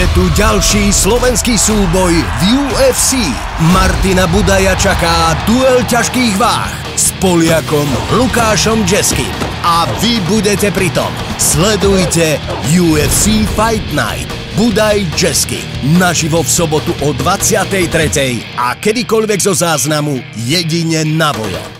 Je tu ďalší slovenský súboj v UFC. Martina Budaja čaká duel ťažkých váh s Poliakom Lukášom Českým. A vy budete pritom. Sledujte UFC Fight Night. Budaj Česky. Naživo v sobotu o 23. a kedykoľvek zo záznamu jedine na vojo.